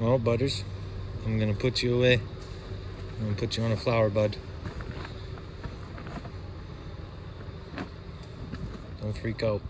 Well, Butters, I'm gonna put you away. I'm gonna put you on a flower bud. Don't freak out.